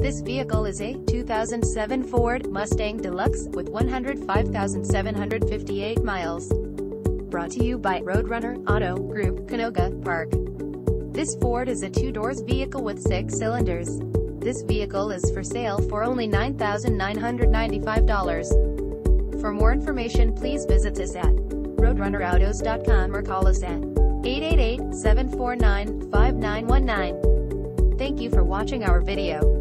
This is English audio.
This vehicle is a 2007 Ford Mustang Deluxe with 105,758 miles. Brought to you by Roadrunner Auto Group, Canoga Park. This Ford is a two-doors vehicle with six cylinders. This vehicle is for sale for only $9,995. For more information please visit us at roadrunnerautos.com or call us at 888-749-5919. Thank you for watching our video.